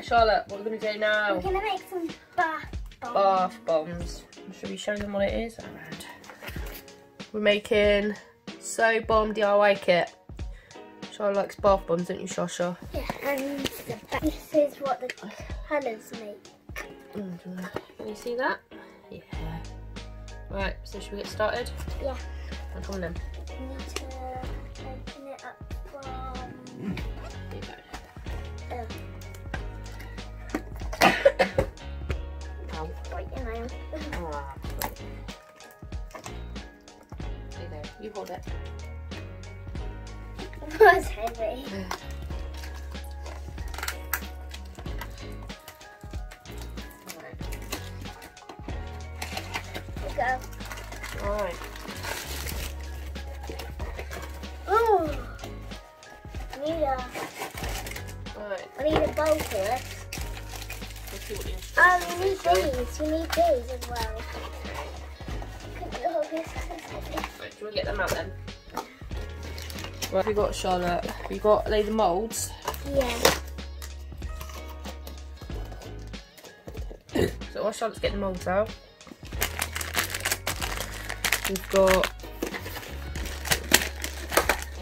Right, Charlotte, what are we going to do now? We're gonna make some bath bombs. Bath bombs. Should we show them what it is? We're making So Bomb DIY kit. Charlotte likes bath bombs, don't you, Shasha? Yeah, and the this is what the colours make. Mm, can you see that? Yeah. Right, so should we get started? Yeah. Come on then. These. You need these as well. Could you? Right, do you want to get them out then? Right, we got Charlotte. We got lay the moulds. Yeah. So while Charlotte's getting the moulds out, we've got.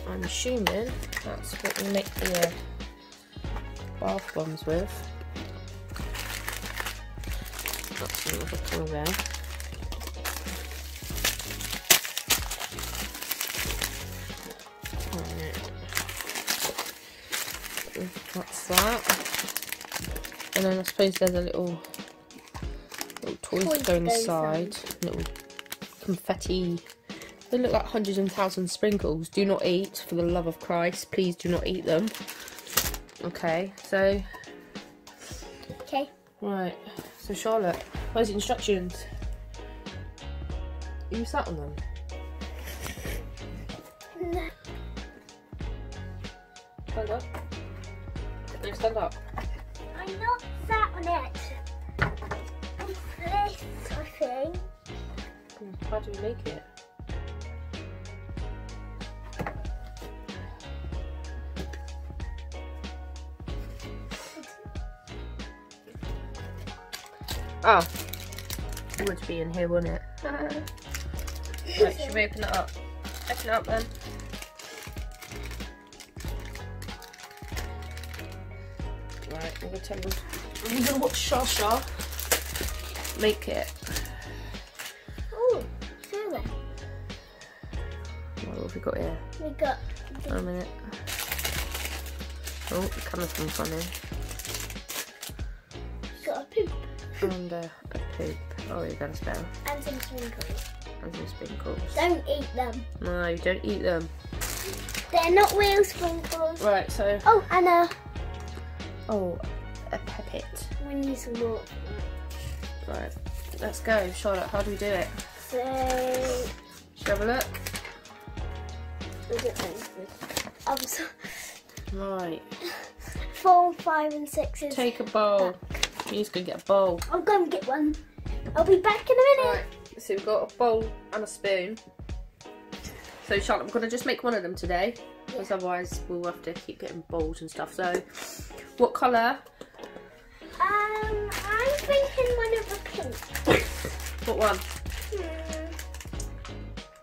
I'm assuming that's what we make the uh, bath bombs with. Colour That's that. And then I suppose there's a little little toys go that go inside. Little confetti. They look like hundreds and thousands sprinkles. Do not eat, for the love of Christ. Please do not eat them. Okay, so Okay. right. So Charlotte, where's the instructions? You sat on them. No. Stand up. No, stand up. I'm not sat on it. It's this, I think. Hmm, How do we make it? Oh, it would be in here, wouldn't it? right, should we open it up? Open it up then. Right, we're gonna tell we're gonna watch Shasha make it. Ooh, silver. What have we got here? We got a minute. Oh, the camera's gone funny. got a poop And uh, a poop. Oh, you're gonna spell. and some sprinkles. And some sprinkles. Don't eat them. No, you don't eat them. They're not real sprinkles. Right, so. Oh, uh, Oh, a pipette. we need some more. Right, let's go. Charlotte, how do we do it? So Should we have a look? we don't know. So Right, four, five, and six take a bowl. You just go get a bowl. I'm going to get one. I'll be back in a minute. Right, so we've got a bowl and a spoon. So Charlotte, I'm gonna just make one of them today, because otherwise we'll have to keep getting bowls and stuff. So, what colour? Um, I'm thinking one of the pink. What one? Hmm.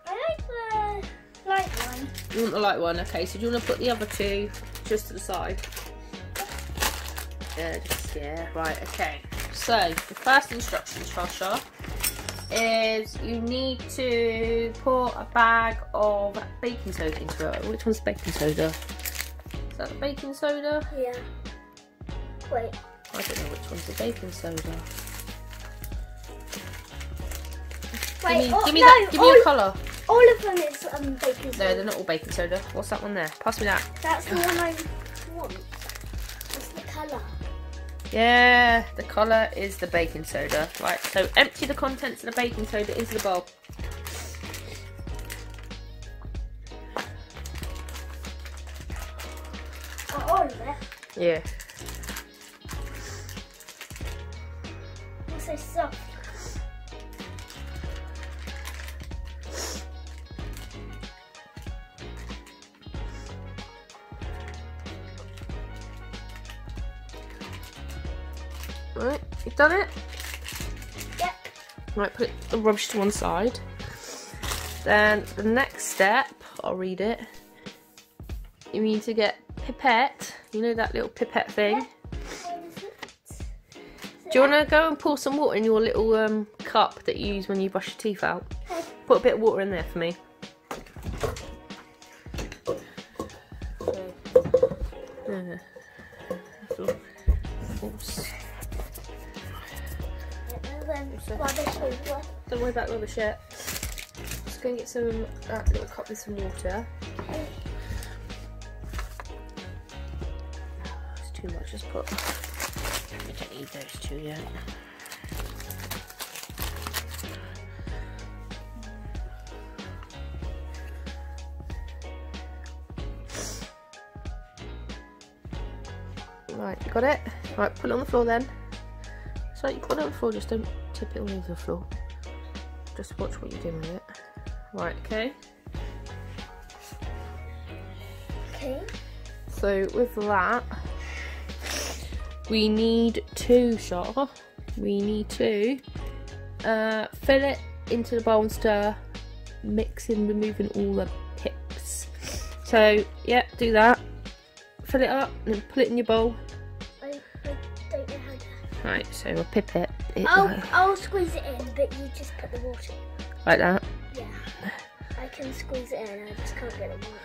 I like the light one. You want the light one? Okay, so do you want to put the other two just to the side? Yeah, just yeah. Right. Okay. So the first instruction, Shasha, is you need to pour a bag of baking soda into it. Which one's baking soda? Is that the baking soda? Yeah. Wait. I don't know which one's the baking soda. Wait. give me, oh, give me no, that. Give me all, a colour. all of them is um baking soda. No, they're not all baking soda. What's that one there? Pass me that. That's the one I want. What's the colour? Yeah, the colour is the baking soda. Right, so empty the contents of the baking soda into the bowl. Oh, all of it. Yeah. It's so soft. Right, you've done it? Yep. Right, put the rubbish to one side. Then the next step, I'll read it. You need to get pipette. You know that little pipette thing? Do you want to go and pour some water in your little um, cup that you use when you brush your teeth out? Put a bit of water in there for me. Worry about rubbish yet. Just go and get some uh, little cup with some water. It's too much. Just put. I don't need those two yet. Right, you got it? Right, put it on the floor then. So you put it on the floor, just don't tip it all over the floor. Just watch what you're doing with it. Right, okay. Okay. So with that, we need to, Shar, we need to uh, fill it into the bowl and stir, mixing, removing all the pips. So yeah, do that. Fill it up and then put it in your bowl. Right, so we'll pip it, it I'll, like, I'll squeeze it in, but you just put the water. like that. Yeah. I can squeeze it in, I just can't get the water.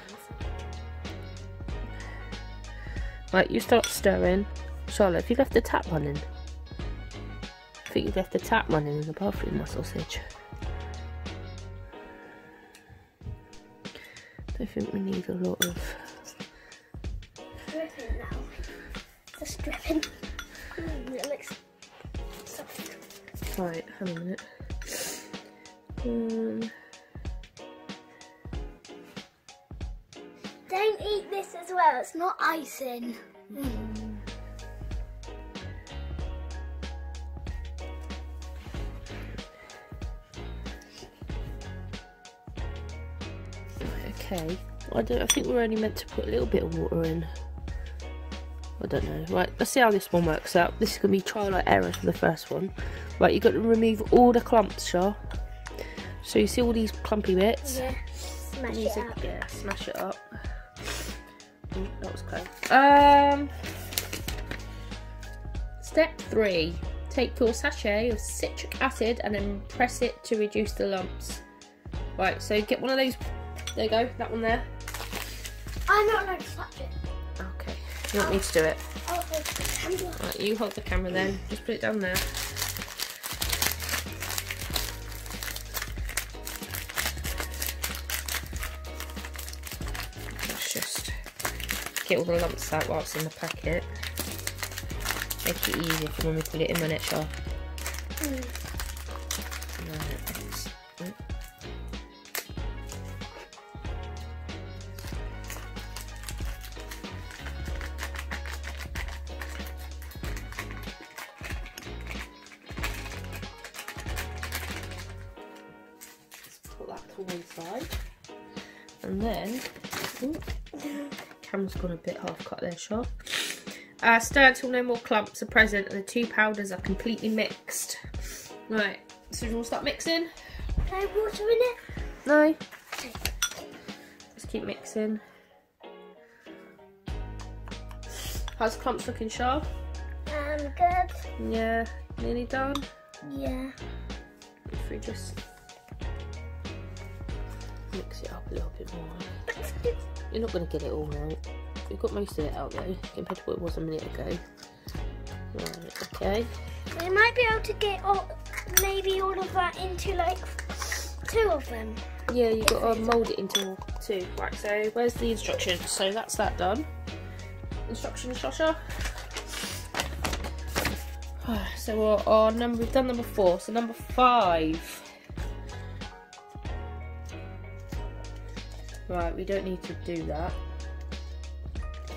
Right, you start stirring. Charlotte, have you left the tap running? I think you left the tap running in the bathroom, my sausage. I think we need a lot of. Dripping now. Just dripping. Right, hang on a minute. Um, Don't eat this as well, it's not icing. Mm. right, okay. I don't. I think we're only meant to put a little bit of water in. I don't know. Right, let's see how this one works out. This is gonna be trial and error for the first one. Right, you've got to remove all the clumps, Shah. So you see all these clumpy bits. Yeah, smash it a- up. Yeah, smash it up. Mm, that was close. Um, step three: take your sachet of citric acid and then press it to reduce the lumps. Right, so get one of those. There you go, that one there. I'm not allowed to touch it. You want me to do it? Hold. Right, you hold the camera then. Just put it down there. Let's just get all the lumps out whilst it's in the packet. Make it easier for when we put it in when it's sharp. Mm. Right, And then, ooh, camera's gone a bit half cut there, sharp. Uh, stir until no more clumps are present and the two powders are completely mixed. Right, so you want to start mixing? Can I water in it? No. Just keep mixing. How's clumps looking, Shah? Um, good. Yeah, nearly done. Yeah. If we just mix it up a little bit more. You're not going to get it all out. We've got most of it out though, compared to what it was a minute ago. Right, okay. We might be able to get all, maybe all of that into like two of them. Yeah, you've got to mould it into two. Right, so where's the instructions? So that's that done. Instructions, Joshua. So our, our number, we've done number four. So number five. Right, we don't need to do that.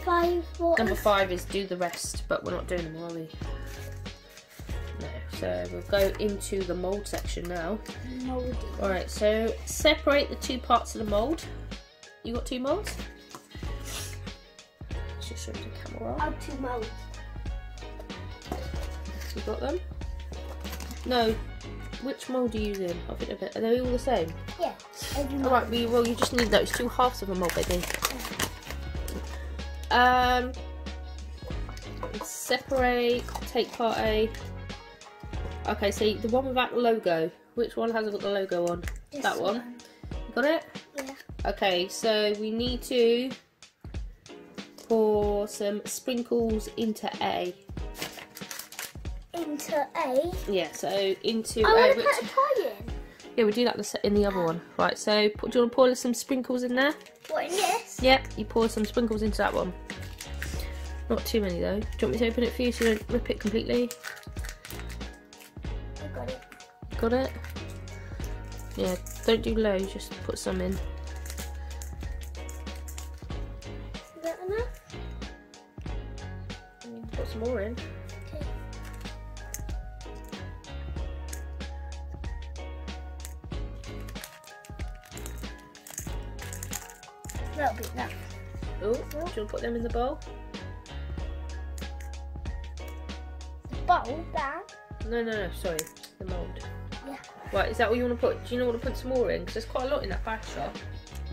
Five what? Number five is do the rest, but we're not doing them, are we? No. So we'll go into the mould section now. Mouldy. Alright, so separate the two parts of the mould. You got two moulds? Just show the camera. Oh, two molds. You've got them. No, which mould are you using? I think they're, are they all the same? Yeah. Every All right, well, well, you just need those two halves of a mould, baby. Um, separate, take part A. Okay, so the one without the logo. Which one hasn't got the logo on? This that one. You got it? Yeah. Okay, so we need to pour some sprinkles into A. Into A. Yeah, so into I A. want to Which, yeah, we do that in the se- in the other one. Right, so do you want to pour some sprinkles in there? What in this? Yep, you pour some sprinkles into that one. Not too many though. Do you want me to open it for you so you don't rip it completely? I got it. Got it? Yeah, don't do loads, just put some in. Is that enough? Put some more in. That'll be enough. Oh, do you want to put them in the bowl? The bowl down. No, no, no, sorry. The mould. Yeah. Right, is that what you want to put? Do you know what to put some more in? Because there's quite a lot in that bag shop.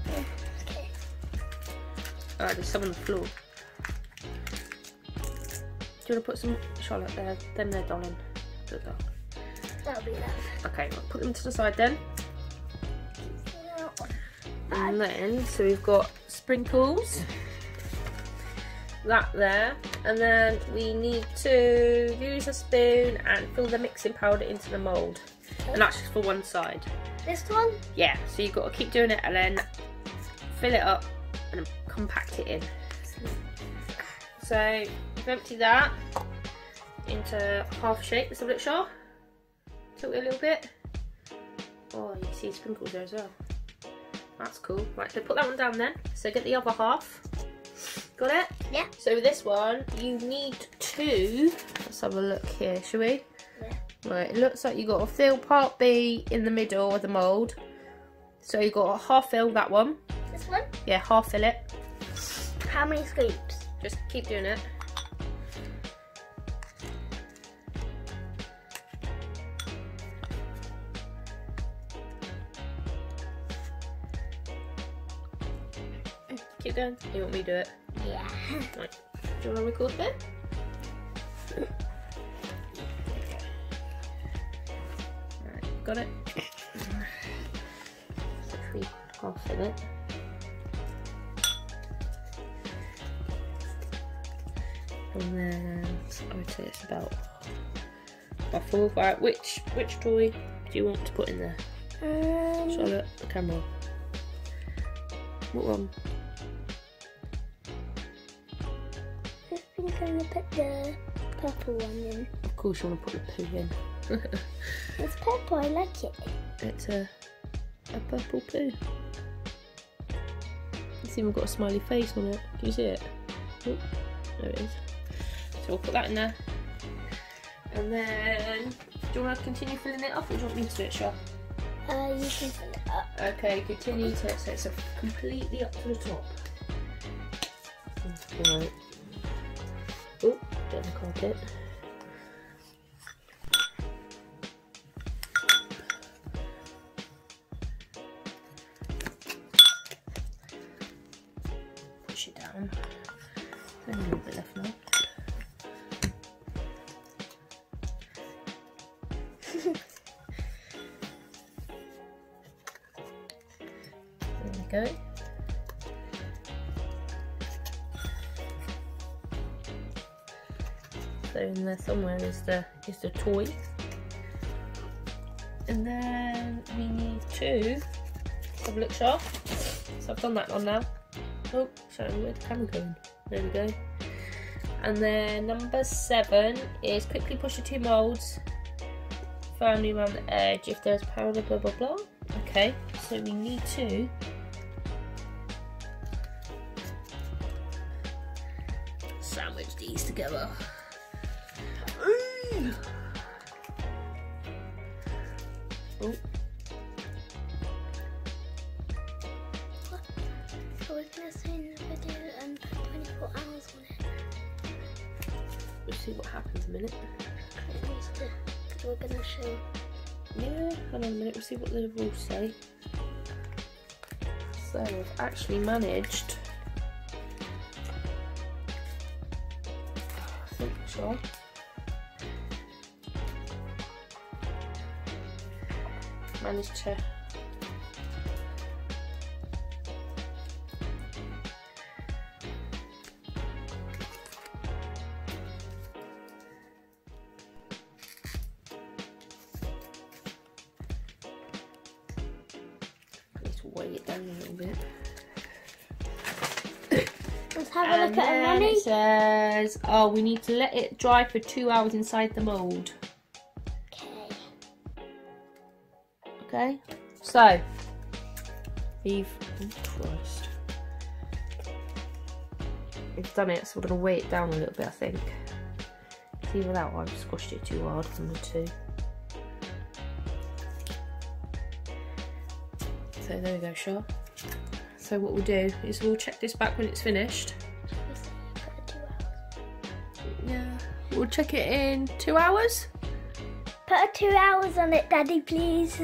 Okay. Alright, there's some on the floor. Do you want to put some Charlotte there? Them there, darling. Put down. That'll be enough. Okay, right, put them to the side then. And then, so we've got sprinkles. That there. And then we need to use a spoon and fill the mixing powder into the mould. And that's just for one side. This one? Yeah, so you've got to keep doing it and then fill it up and compact it in. So you've emptied that into half shape. Let's have a look, Shaw. Tilt it a little bit. Oh, you see sprinkles there as well. That's cool. Right, so put that one down then. So get the other half. Got it? Yeah. So this one, you need two. Let's have a look here, shall we? Yeah. Right, it looks like you got to fill part B in the middle of the mould. So you got to half fill that one. This one? Yeah, half fill it. How many scoops? Just keep doing it. Going. You want me to do it? Yeah. Right. Do you want to record there? Right, got it. We half fill it. And then I would say it's about four. Right, which which toy do you want to put in there? Um, Charlotte, the camera. What one? Put the purple one in. Of course, you want to put the poo in. It's purple, I like it. It's a a purple poo. It's even got a smiley face on it. Can you see it? Oh, there it is. So we'll put that in there. And then, do you want to continue filling it up or do you want me to do it, Shah? Uh, you can fill it up. Okay, continue to it so it's completely up to the top. Right. Don't crack it. So in there somewhere is the is the toy. And then we need to have a look sharp. So I've done that one now. Oh, sorry, where'd the camera going? There we go. And then number seven is quickly push the two moulds firmly around the edge if there's powder, blah blah blah. Okay, so we need to sandwich these together. Gonna say in the video put 24 hours on it. we'll see what happens in a minute. We're gonna show. Yeah, hold on a minute, we'll see what the rules say. So I've actually managed. I think so. Managed to. Need to weigh it down a little bit. Let's have a And look at then a money. it says, oh, we need to let it dry for two hours inside the mould. Okay. Okay, so we've oh Christ, we've done it. So we're gonna weigh it down a little bit. I think. See, without I've squashed it too hard the two. So there we go, sure. So what we'll do is we'll check this back when it's finished. We say put a two hours. Yeah, we'll check it in two hours. Put a two hours on it, Daddy, please.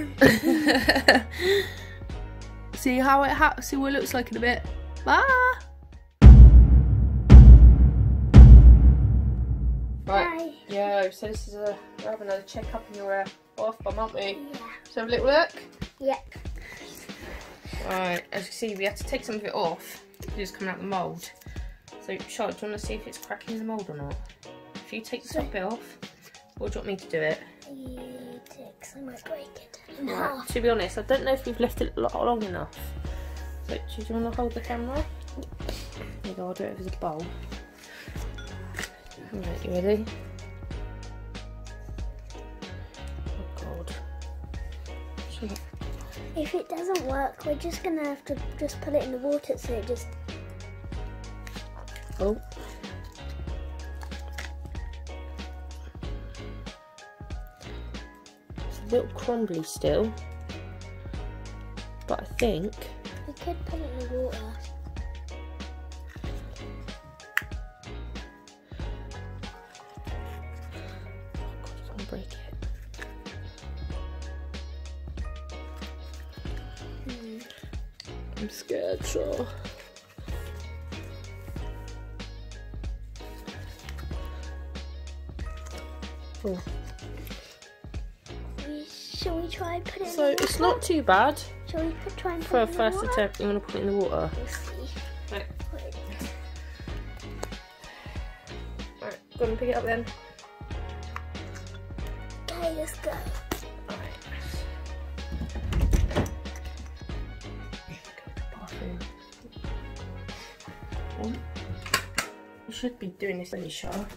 see how it ha- see what it looks like in a bit. Bye. Bye. Yo, so this is a we're having another check up in your uh, off bum, aren't we? Yeah. So have a little look. Yep. Right, as you see, we had to take some of it off. It's coming out the mould. So, Charlotte, do you want to see if it's cracking the mould or not? If you take the top bit off, or do you want me to do it? You take some, I might break it in Right, half. to be honest, I don't know if we've left it long enough. So, do you want to hold the camera? There you go, I'll do it with a bowl. Alright, you ready? If it doesn't work, we're just gonna have to just put it in the water so it just. oh. It's a little crumbly still. But I think We could put it in the water. Oh, God, break it. I'm scared, so. Oh. We, shall we try put it in So it's not too bad Shall we put, try and put for it a in the first water? attempt. You want to put it in the water? We'll see. Right. Wait. Right, go and pick it up then. You should be doing this really sharp.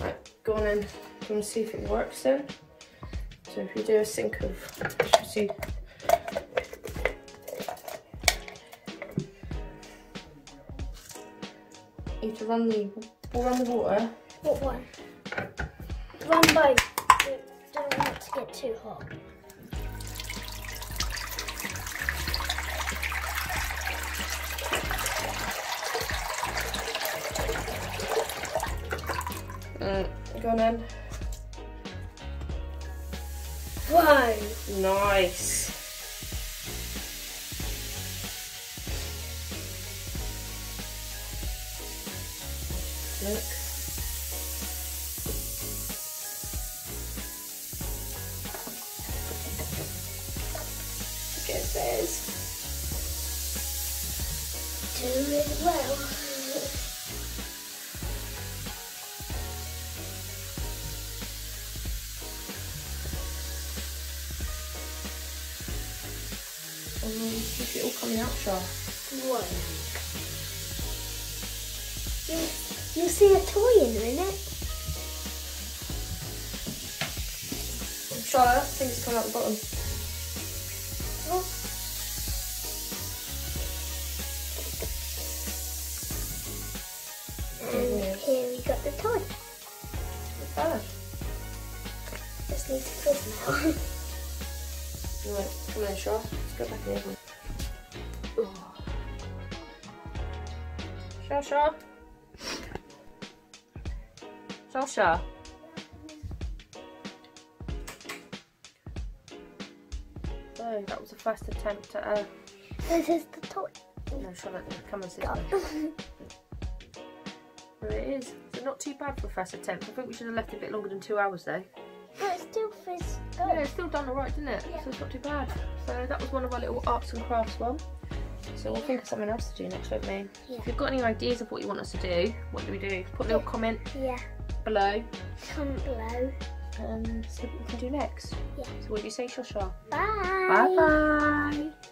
Right, go on in. Go and see if it works then. So if you do a sink of, you should see. You have to run the, we'll run the water. What one? Run both. Don't want it to get too hot. Mm, go on in. One. Nice. Look. See a toy in a minute. Charlotte, I think it's coming out the bottom. Oh. And mm. here we got the toy. Bad. Just need to fizz now. Right, come on, Shaw. Let's go back in. Oh. Shaw, Shaw. Joshua, So oh, that was the first attempt at a. This is the toy. No, Charlotte, come and sit down. there it is. Not too bad for a first attempt. I think we should have left it a bit longer than two hours though. But it's still first. Yeah, it's still done alright, didn't it? Yeah. So it's not too bad. So that was one of our little arts and crafts one. So we'll think of something else to do next, won't we? Yeah. If you've got any ideas of what you want us to do, what do we do? Put a little comment. Yeah below Comment below. and see what we can do next. Yeah. So what do you say, Shosha? Bye. Bye bye.